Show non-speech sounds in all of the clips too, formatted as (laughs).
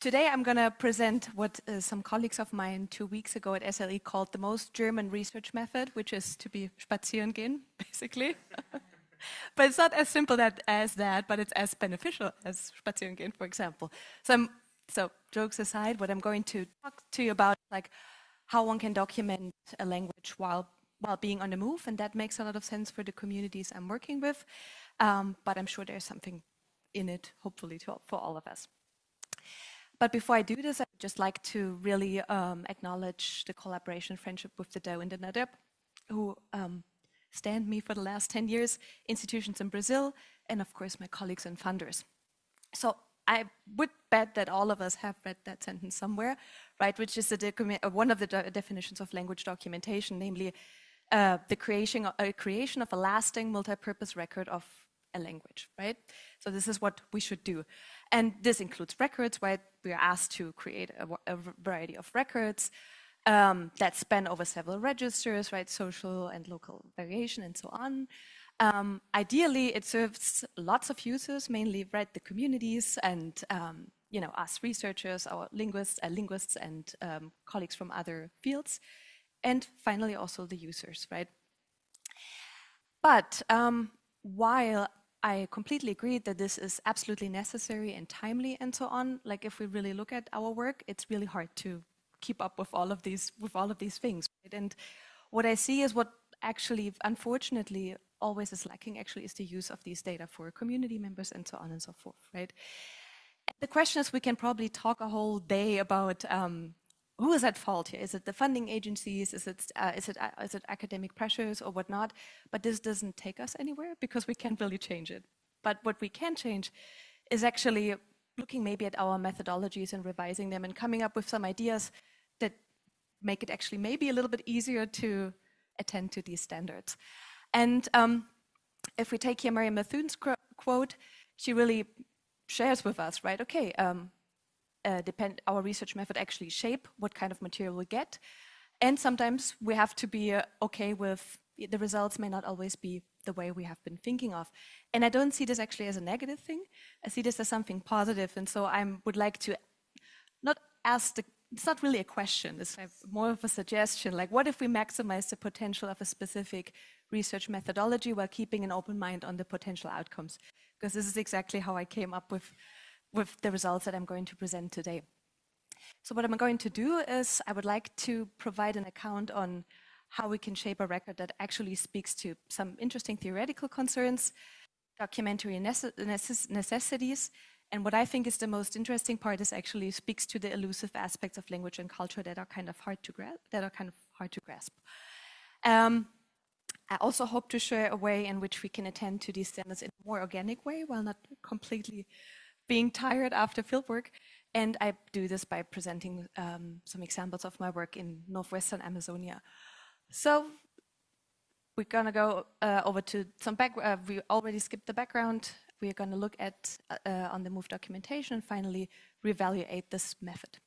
today I'm going to present what uh, some colleagues of mine two weeks ago at SLE called the most German research method, which is to be spazieren gehen, (laughs) basically. (laughs) but it's not as simple that, as that, but it's as beneficial as spazieren gehen, for example. So, I'm, so jokes aside, what I'm going to talk to you about, like how one can document a language while while being on the move, and that makes a lot of sense for the communities I'm working with. Um, but I'm sure there's something in it, hopefully, to, for all of us. But before I do this, I'd just like to really um, acknowledge the collaboration friendship with the Dâw and the Nadëb, who um, stand me for the last 10 years, institutions in Brazil, and of course my colleagues and funders. So I would bet that all of us have read that sentence somewhere, right, which is uh, one of the definitions of language documentation, namely uh, the creation, uh, creation of a lasting multi-purpose record of a language, right? So this is what we should do. And this includes records, right? We are asked to create a, a variety of records um, that span over several registers, right? Social and local variation and so on. Um, ideally, it serves lots of users, mainly right, the communities and um, you know us researchers, our linguists, uh, linguists and um, colleagues from other fields, and finally also the users, right? But um, while I completely agree that this is absolutely necessary and timely and so on. Like if we really look at our work, it's really hard to keep up with all of these with all of these things. Right? And what I see is what actually, unfortunately, always is lacking. Actually, is the use of these data for community members and so on and so forth. Right. The question is, we can probably talk a whole day about um, who is at fault here? Is it the funding agencies? Is it, uh, is, it, uh, is it academic pressures or whatnot? But this doesn't take us anywhere because we can't really change it. But what we can change is actually looking maybe at our methodologies and revising them and coming up with some ideas that make it actually maybe a little bit easier to attend to these standards. And um, if we take here Mary Mithun's quote, she really shares with us, right? Okay, um, uh, depend our research method actually shape what kind of material we get. And sometimes we have to be uh, okay with the results may not always be the way we have been thinking of. And I don't see this actually as a negative thing. I see this as something positive. And so I would like to not ask the, it's not really a question, it's more of a suggestion. Like, what if we maximize the potential of a specific research methodology while keeping an open mind on the potential outcomes? Because this is exactly how I came up with with the results that I'm going to present today. So what I'm going to do is I would like to provide an account on how we can shape a record that actually speaks to some interesting theoretical concerns, documentary necess necessities, and what I think is the most interesting part is actually speaks to the elusive aspects of language and culture that are kind of hard to grasp. That are kind of hard to grasp. Um, I also hope to share a way in which we can attend to these standards in a more organic way, while not completely being tired after fieldwork. And I do this by presenting um, some examples of my work in northwestern Amazonia. So we're going to go uh, over to some back. Uh, we already skipped the background. We're going to look at uh, on the move documentation and finally reevaluate this method.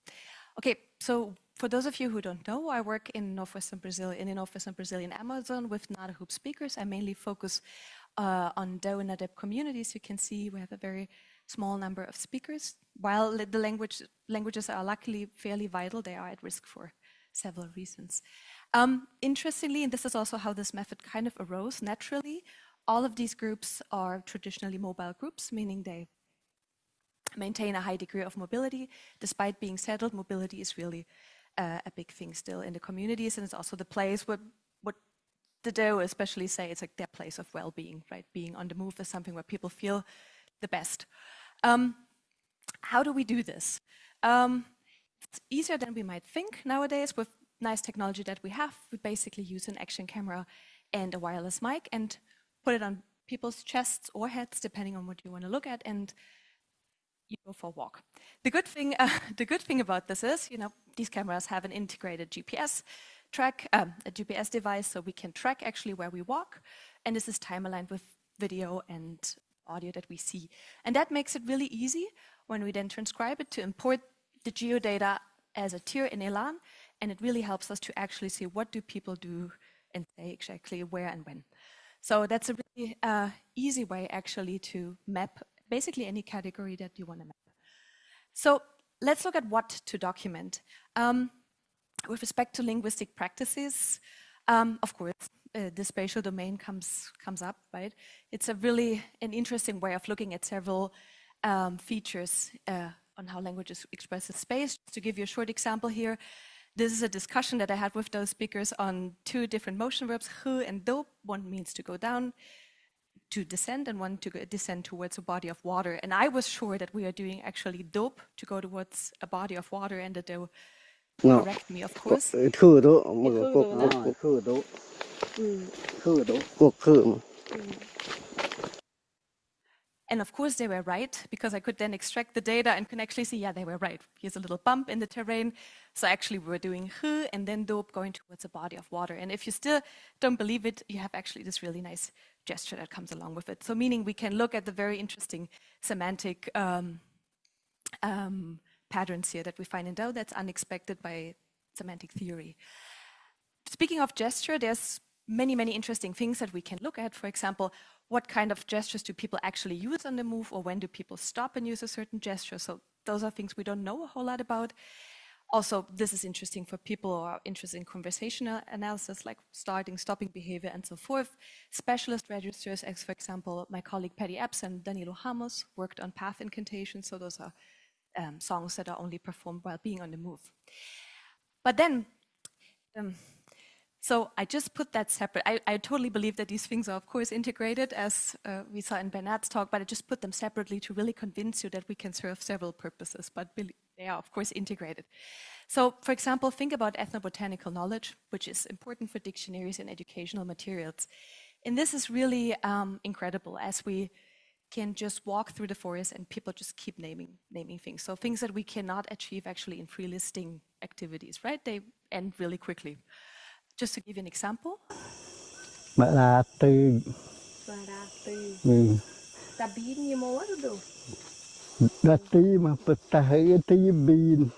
Okay, so for those of you who don't know, I work in northwestern Brazil, in the northwestern Brazilian Amazon with Naduhup speakers. I mainly focus uh, on Dâw and Nadëb communities. You can see we have a very small number of speakers. While the language, languages are luckily fairly vital, they are at risk for several reasons. Um, interestingly, and this is also how this method kind of arose naturally, all of these groups are traditionally mobile groups, meaning they maintain a high degree of mobility. Despite being settled, mobility is really uh, a big thing still in the communities, and it's also the place where what the Dâw especially say it's like their place of well-being, right? Being on the move is something where people feel the best. Um, how do we do this? Um, it's easier than we might think nowadays with nice technology that we have. We basically use an action camera and a wireless mic and put it on people's chests or heads, depending on what you want to look at, and you go for a walk. The good thing, uh, (laughs) the good thing about this is, you know, these cameras have an integrated GPS track, um, a GPS device, so we can track actually where we walk, and this is time aligned with video and audio that we see. And that makes it really easy when we then transcribe it to import the geodata as a tier in ELAN, and it really helps us to actually see what do people do and say exactly where and when. So that's a really uh, easy way actually to map basically any category that you want to map. So let's look at what to document. Um, with respect to linguistic practices, um, of course, uh, the spatial domain comes comes up, right? It's a really an interesting way of looking at several um, features uh, on how languages express the space. Just to give you a short example here, this is a discussion that I had with those speakers on two different motion verbs, hu and do. One means to go down, to descend, and one to descend towards a body of water. And I was sure that we are doing actually dope to go towards a body of water, and that they correct me, of course. Oh, mm. And of course, they were right because I could then extract the data and can actually see, yeah, they were right. Here's a little bump in the terrain. So actually, we were doing hu and then dope going towards a body of water. And if you still don't believe it, you have actually this really nice gesture that comes along with it. So, meaning we can look at the very interesting semantic um, um, patterns here that we find in Dâw that's unexpected by semantic theory. Speaking of gesture, there's many, many interesting things that we can look at. For example, what kind of gestures do people actually use on the move, or when do people stop and use a certain gesture? So those are things we don't know a whole lot about. Also, this is interesting for people who are interested in conversational analysis, like starting, stopping behavior, and so forth. Specialist registers, as for example, my colleague Patty Epps and Danilo Ramos worked on path incantation. So those are um, songs that are only performed while being on the move. But then, um, so I just put that separate. I, I, totally believe that these things are, of course, integrated, as uh, we saw in Bernard's talk, but I just put them separately to really convince you that we can serve several purposes, but they are, of course, integrated. So, for example, think about ethnobotanical knowledge, which is important for dictionaries and educational materials. And this is really um, incredible as we can just walk through the forest and people just keep naming naming things. So things that we cannot achieve actually in free listing activities, right? They end really quickly. Just to give an example. Maratu. Maratu. Mm. Tabiin niyo mo ano do? Dati mapatahaya tayo bin.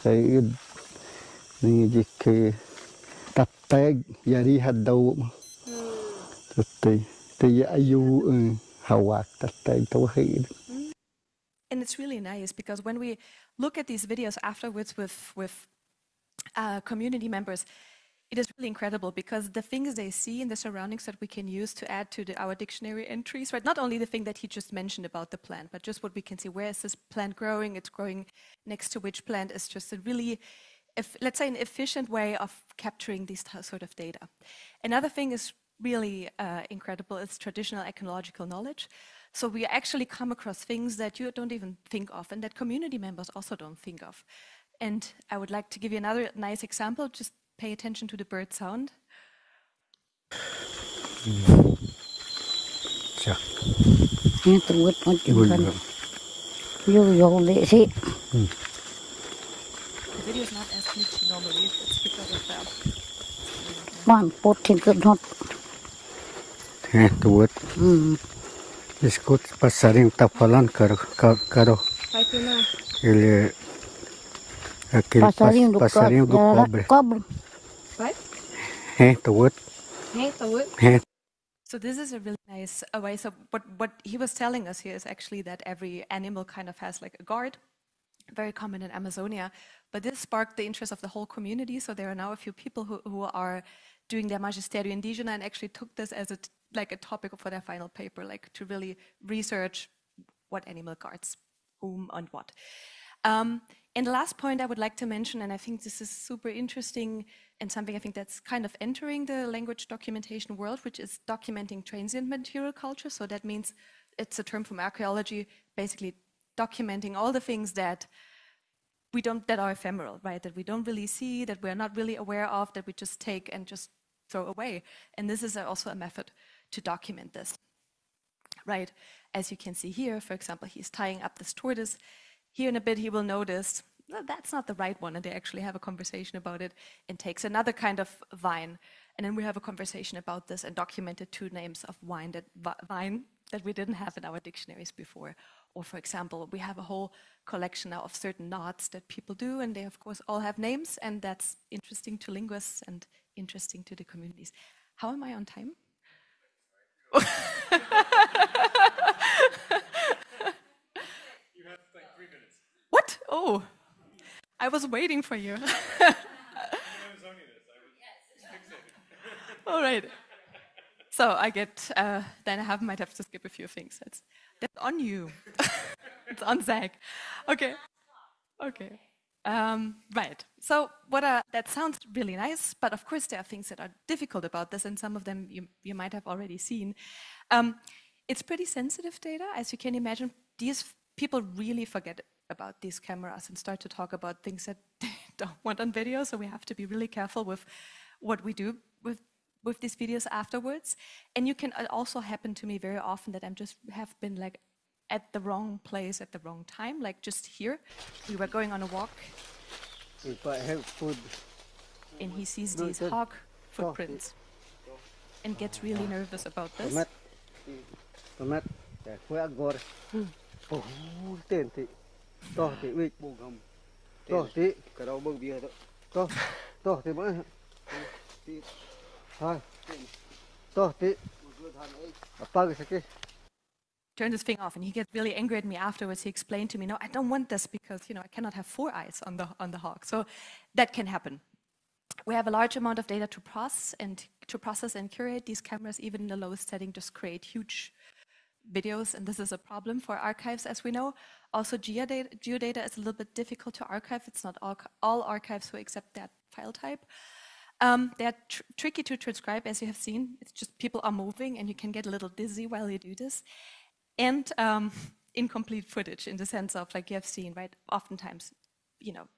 Saya ni jika tatag yari hadau. Tatay. Taya ayu hawak tatag tawahid. And it's really nice because when we look at these videos afterwards with, with uh, community members, it is really incredible because the things they see in the surroundings that we can use to add to the, our dictionary entries, right? Not only the thing that he just mentioned about the plant, but just what we can see. Where is this plant growing? It's growing next to which plant is just a really, if, let's say, an efficient way of capturing these sort of data. Another thing is really uh, incredible is traditional ecological knowledge. So we actually come across things that you don't even think of and that community members also don't think of. And I would like to give you another nice example, just pay attention to the bird sound. Dạ. Nghe tôi quýt một chút Vui cần lắm. Vô vô lệ xí The video is not as glitchy normally, it's because of that. Bạn bột trên cơn hot Heh, tuot. Ừ Iskut pasaring tapalan karo karo Phải thế nào ele aquele Passarinho do passarinho do cobre cobre. Cobre Right? Heh, tuot. Nghe tôi Heh, So this is a really nice way. So what, what he was telling us here is actually that every animal kind of has like a guard, very common in Amazonia. But this sparked the interest of the whole community. So there are now a few people who, who are doing their Magisterio Indígena and actually took this as a like a topic for their final paper, like to really research what animal guards whom and what. Um, and the last point I would like to mention, and I think this is super interesting and something I think that's kind of entering the language documentation world, which is documenting transient material culture. So that means it's a term from archaeology, basically documenting all the things that we don't that are ephemeral, right? That we don't really see, that we're not really aware of, that we just take and just throw away. And this is also a method to document this, right? As you can see here, for example, he's tying up this tortoise. Here in a bit, he will notice "No, that's not the right one, and they actually have a conversation about it and takes another kind of vine. And then we have a conversation about this and documented two names of wine that vi- vine that we didn't have in our dictionaries before. Or for example, we have a whole collection now of certain knots that people do, and they of course all have names, and that's interesting to linguists and interesting to the communities. How am I on time? (laughs) What? Oh, I was waiting for you. (laughs) All right. So I get, uh, then I have, might have to skip a few things. That's, that's on you. (laughs) it's on Zach. Okay. Okay. Um, right. So what are, that sounds really nice, but of course there are things that are difficult about this, and some of them you, you might have already seen. Um, it's pretty sensitive data, as you can imagine. These people really forget about these cameras and start to talk about things that (laughs) they don't want on video. So we have to be really careful with what we do with with these videos afterwards. And you can also happen to me very often that I'm just have been like at the wrong place at the wrong time, like just here. We were going on a walk. If I have food, and he sees these hog footprints and gets really nervous about this. tomat, tomat, ya, kue agor. Oh, ten ti, toh ti, wait, toh ti, Kalau bang biar tu. toh, toh ti mana? Hai, toh ti, apa ke sakit? turned his thing off and he gets really angry at me afterwards he explained to me no i don't want this because you know i cannot have four eyes on the on the hawk so that can happen we have a large amount of data to process and to process and curate these cameras even in the lowest setting just create huge videos and this is a problem for archives as we know also geodata, geodata is a little bit difficult to archive it's not all, all archives who accept that file type um, they're tr- tricky to transcribe, as you have seen. It's just people are moving, and you can get a little dizzy while you do this. And um, (laughs) incomplete footage, in the sense of, like you have seen, right? Oftentimes, you know,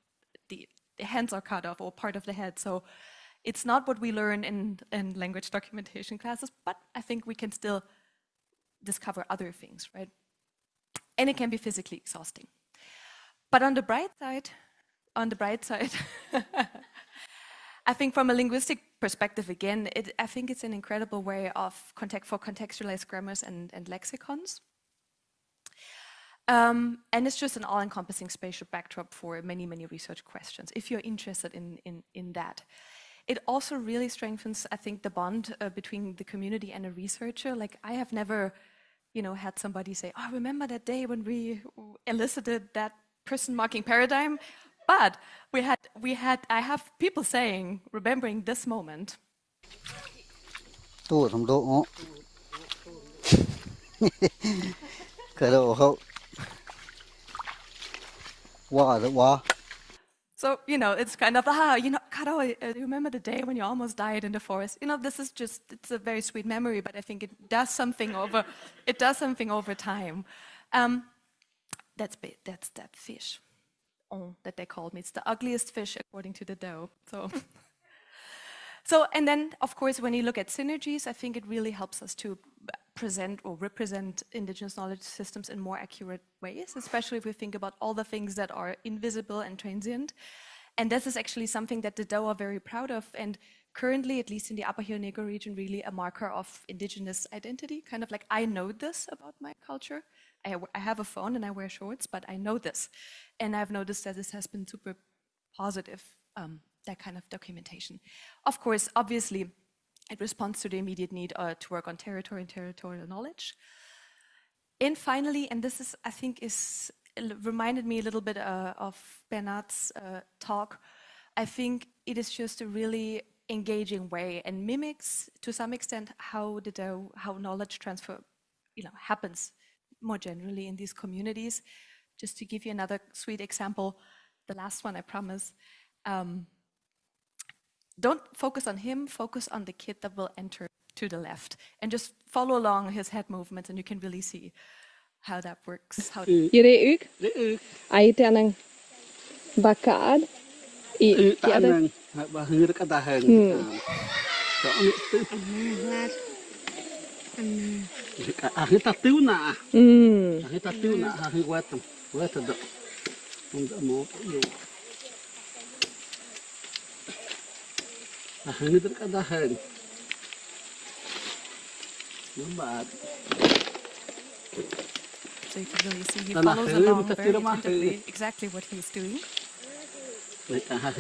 the, the hands are cut off or part of the head. So it's not what we learn in, in language documentation classes, but I think we can still discover other things, right? And it can be physically exhausting. But on the bright side, on the bright side, (laughs) I think from a linguistic perspective, again, it, I think it's an incredible way of contact for contextualized grammars and, and lexicons. Um, and it's just an all-encompassing spatial backdrop for many, many research questions, if you're interested in, in, in that. It also really strengthens, I think, the bond uh, between the community and a researcher. Like, I have never, you know, had somebody say, oh, remember that day when we elicited that person marking paradigm? But we had, we had, I have people saying, remembering this moment. So, you know, it's kind of, ah, you know, Karo, you remember the day when you almost died in the forest? You know, this is just, it's a very sweet memory, but I think it does something over, it does something over time. Um, that's, that's that fish oh, that they called me. It's the ugliest fish according to the Dâw. So, (laughs) so, and then, of course, when you look at synergies, I think it really helps us to present or represent indigenous knowledge systems in more accurate ways, especially if we think about all the things that are invisible and transient. And this is actually something that the Dâw are very proud of. And currently, at least in the Upper Rio Negro region, really a marker of indigenous identity. Kind of like, I know this about my culture. I have a phone and I wear shorts, but I know this. And I've noticed that this has been super positive, um, that kind of documentation. Of course, obviously, it responds to the immediate need uh, to work on territory and territorial knowledge. And finally, and this is, I think, is reminded me a little bit uh, of Bernard's uh, talk. I think it is just a really engaging way and mimics, to some extent, how the how knowledge transfer, you know, happens more generally in these communities. Just to give you another sweet example, the last one, I promise. Um, don't focus on him, focus on the kid that will enter to the left and just follow along his head movements and you can really see how that works. How Yere uk. Ai te anang bakad. I Ừ, ti ada. bà hư nó cắt ta hèn. Đó, tự. À, hư ta tiêu nà. Hmm. À, ta tiêu nà, à, hư quét tầm. Quét tầm đó. Không đỡ mổ, dù. À, hư nó cắt ta hèn. Nó bà so you can really see he Tanah follows hư, along ta very tira mah attentively hư. exactly what he's doing. Lại cả hà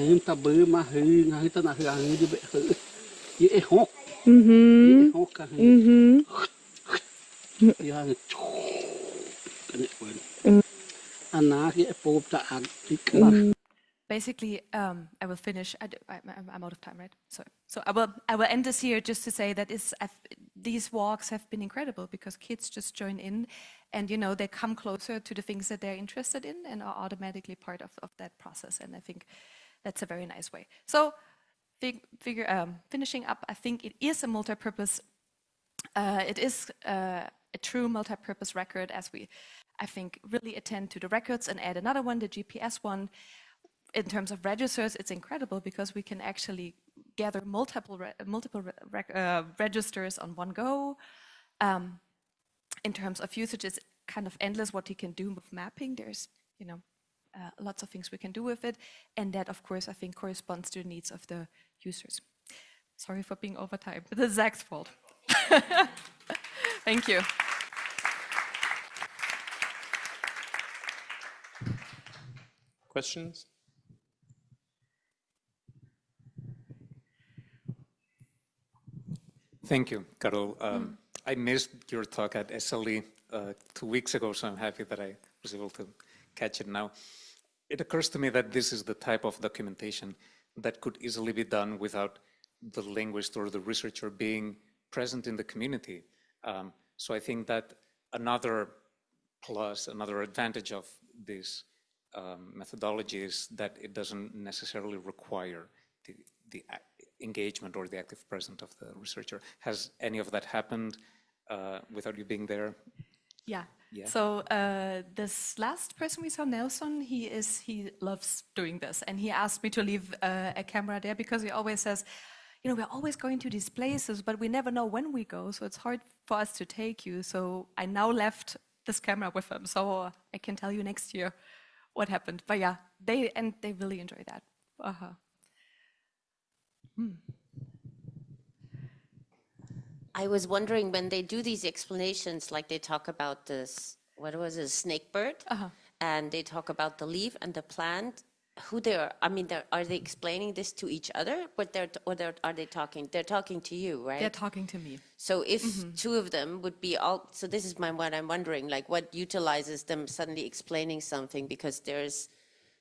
basically, um, I will finish. I, I'm out of time, right? So, so I will I will end this here just to say that these walks have been incredible because kids just join in, and you know they come closer to the things that they're interested in and are automatically part of, of that process. And I think that's a very nice way. So, fig, figure um, finishing up, I think it is a multi-purpose uh, it is uh, a true multi-purpose record as we, I think, really attend to the records and add another one, the GPS one. In terms of registers, it's incredible because we can actually gather multiple re- multiple re- uh, registers on one go. Um, in terms of usage, it's kind of endless what you can do with mapping. There's, you know, uh, lots of things we can do with it, and that, of course, I think corresponds to the needs of the users. Sorry for being over time, but is Zach's fault. (laughs) Thank you. Questions? Thank you, Carol. Um, I missed your talk at SLE uh, two weeks ago, so I'm happy that I was able to catch it now. It occurs to me that this is the type of documentation that could easily be done without the linguist or the researcher being present in the community. Um, so I think that another plus, another advantage of this um, methodology is that it doesn't necessarily require the, the engagement or the active presence of the researcher. Has any of that happened uh, without you being there? Yeah. Yeah. So uh, this last person we saw, Nelson, he is he loves doing this, and he asked me to leave uh, a camera there because he always says, you know, we're always going to these places, but we never know when we go, so it's hard for us to take you. So I now left this camera with him, so I can tell you next year what happened. But yeah, they and they really enjoy that. Uh-huh. I was wondering when they do these explanations, like they talk about this, what was it, snake bird, uh-huh. and they talk about the leaf and the plant. Who they are? I mean, they're, they explaining this to each other? But they're or they're, are they talking? They're talking to you, right? They're talking to me. So if mm-hmm. two of them would be all, so this is my, what I'm wondering, like what utilizes them suddenly explaining something because there's,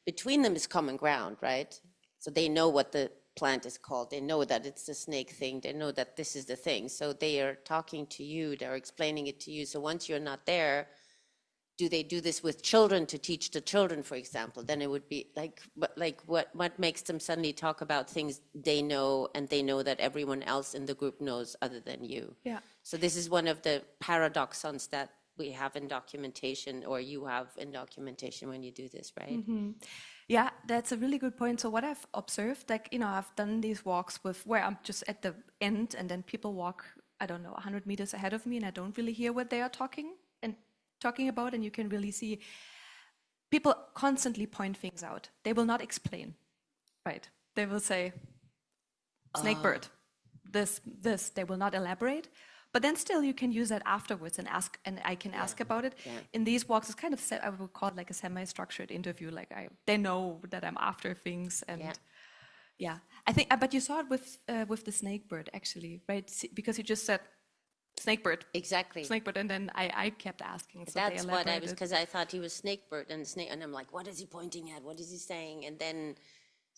between them is common ground, right? So they know what the plant is called, they know that it's the snake thing, they know that this is the thing. So they are talking to you, they're explaining it to you. So once you're not there, do they do this with children to teach the children, for example? Then it would be like, but like what, what makes them suddenly talk about things they know and they know that everyone else in the group knows other than you? Yeah. So this is one of the paradoxons that we have in documentation or you have in documentation when you do this, right? Mm-hmm. Yeah, that's a really good point. So what I've observed, like, you know, I've done these walks with where I'm just at the end and then people walk, I don't know, 100 meters ahead of me and I don't really hear what they are talking and talking about. And you can really see people constantly point things out. They will not explain, right? They will say, snake ah. bird, this, this. They will not elaborate. But then still you can use that afterwards and ask, and I can ask about it. In these walks, it's kind of, I would call it like a semi-structured interview. Like I, they know that I'm after things and Yeah. I think, but you saw it with, uh, with the snake bird actually, right? Because you just said snake bird, Exactly. snake bird, and then I, I kept asking. So That's what I was, because I thought he was snake bird and snake, and I'm like, what is he pointing at? What is he saying? And then,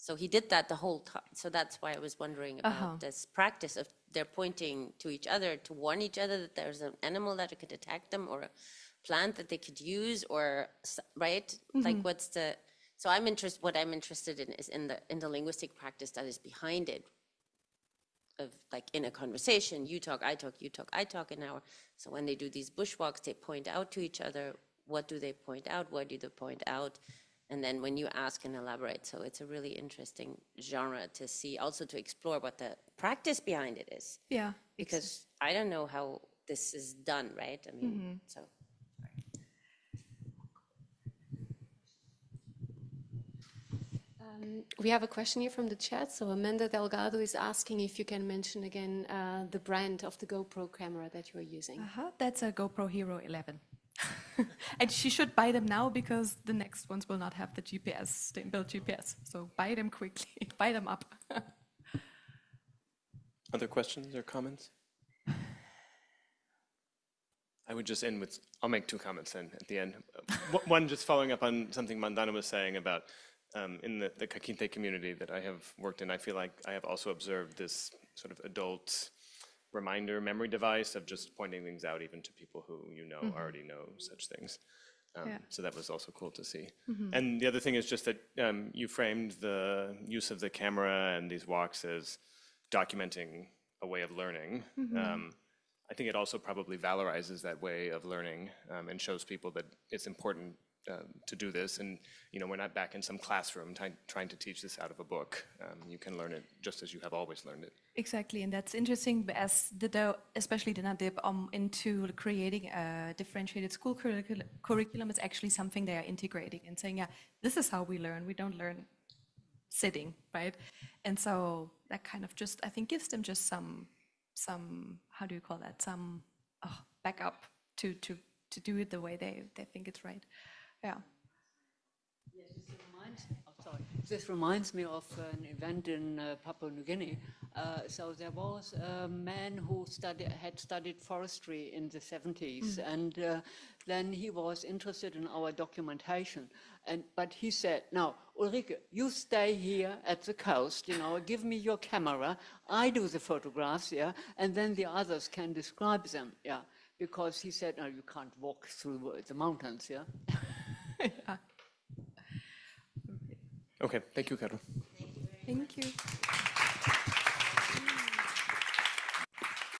so he did that the whole time. So that's why I was wondering about uh-huh. this practice of they're pointing to each other to warn each other that there's an animal that could attack them or a plant that they could use or, s- right? Like mm-hmm. what's the, so I'm interested, what I'm interested in is in the, in the linguistic practice that is behind it of like in a conversation, you talk, I talk, you talk, I talk an hour. So when they do these bushwalks, they point out to each other. What do they point out? What do they point out? And then when you ask and elaborate, so it's a really interesting genre to see, also to explore what the practice behind it is. yeah. Because I don't know how this is done, right? I mean, so. We have a question here from the chat. So Amanda Delgado is asking if you can mention again uh, the brand of the GoPro camera that you are using. Uh-huh, that's a GoPro Hero 11. (laughs) and she should buy them now because the next ones will not have the GPS, the inbuilt GPS. So buy them quickly, (laughs) buy them up. (laughs) Other questions or comments? I would just end with, I'll make two comments then at the end. One- One, just following up on something Mandana was saying about um, in the, the Kakinte community that I have worked in, I feel like I have also observed this sort of adult reminder memory device of just pointing things out even to people who you know already know such things. Um, Yeah. So that was also cool to see. And the other thing is just that um, you framed the use of the camera and these walks as documenting a way of learning. Um, I think it also probably valorizes that way of learning um, and shows people that it's important to do this. And you know, we're not back in some classroom trying, trying to teach this out of a book. Um, you can learn it just as you have always learned it. Exactly, and that's interesting as the especially the Nadëb, um, into creating a differentiated school curricul- curriculum is actually something they are integrating and saying, yeah, this is how we learn. We don't learn sitting, right? And so that kind of just, I think, gives them just some, some, how do you call that? Some oh, backup to to to do it the way they they think it's right. Yeah. reminds, oh, sorry. This reminds me of an event in uh, Papua New Guinea. Uh, so there was a man who study, had studied forestry in the 70s, and uh, then he was interested in our documentation. And but he said, "Now, Ulrike, you stay here at the coast. You know, give me your camera. I do the photographs, yeah, and then the others can describe them, yeah." Because he said, "No, you can't walk through the mountains, (laughs) yeah." (laughs) Okay, thank you, Carol. Thank you.